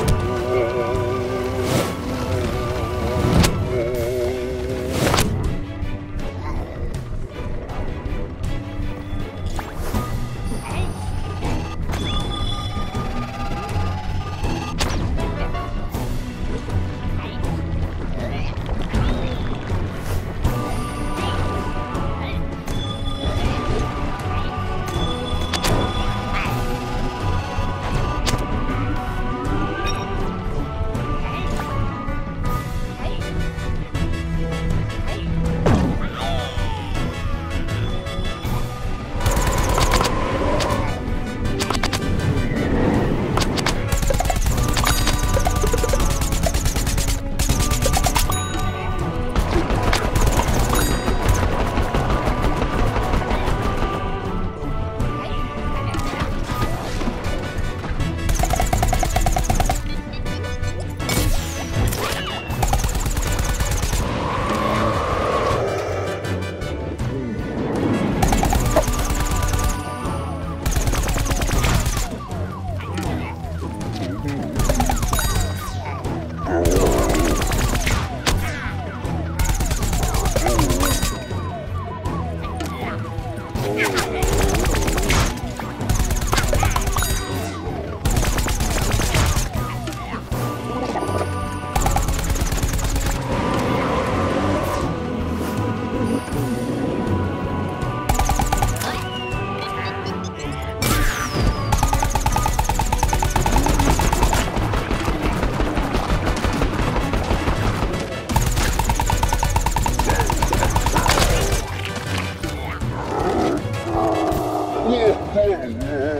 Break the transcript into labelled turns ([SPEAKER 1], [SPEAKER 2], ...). [SPEAKER 1] Thank you. happening.